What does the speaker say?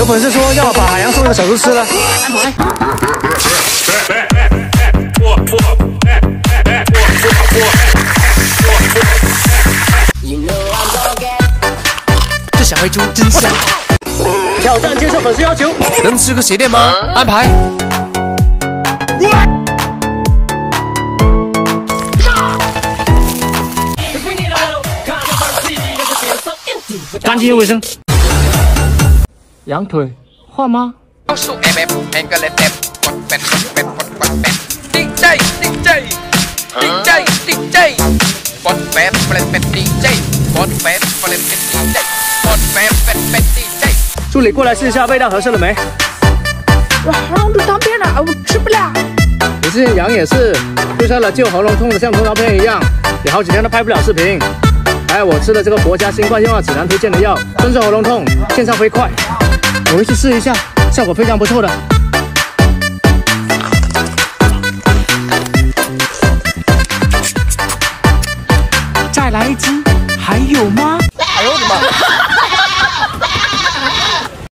有本事说要把海洋送的小猪吃了。安排。这小黑猪真香。挑战接受粉丝要求，能吃个鞋垫吗？安排。干净又卫生。羊腿换吗？助理过来试一下味道合适了没？我喉咙都当片了，我吃不了。你之前羊也是，就像了救喉咙痛的像头刀片一样，也好几天都拍不了视频。还有我吃的这个国家新冠用药指南推荐的药，专治喉咙痛，见效飞快。我回去试一下，效果非常不错的。再来一只，还有吗？哎呦我的妈！